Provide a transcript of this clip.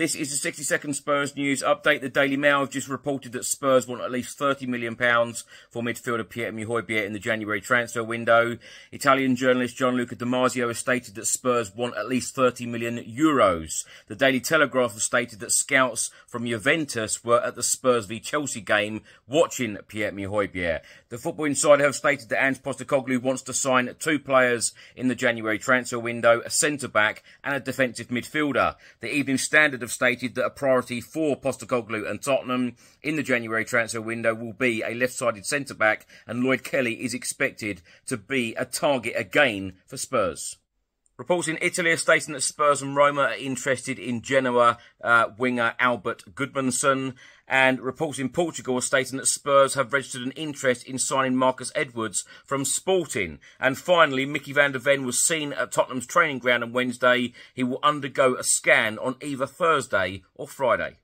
This is the 60 second Spurs news update. The Daily Mail have just reported that Spurs want at least £30 million for midfielder Pierre-Emile Højbjerg in the January transfer window. Italian journalist Gianluca Di Marzio has stated that Spurs want at least 30 million euros. The Daily Telegraph has stated that scouts from Juventus were at the Spurs v Chelsea game watching Pierre-Emile Højbjerg. The Football Insider have stated that Ange Postecoglou wants to sign two players in the January transfer window, a centre-back and a defensive midfielder. The Evening Standard have stated that a priority for Postecoglou and Tottenham in the January transfer window will be a left-sided centre-back and Lloyd Kelly is expected to be a target again for Spurs. Reports in Italy are stating that Spurs and Roma are interested in Genoa uh, winger Albert Gudmundsson. And reports in Portugal are stating that Spurs have registered an interest in signing Marcus Edwards from Sporting. And finally, Micky van de Ven was seen at Tottenham's training ground on Wednesday. He will undergo a scan on either Thursday or Friday.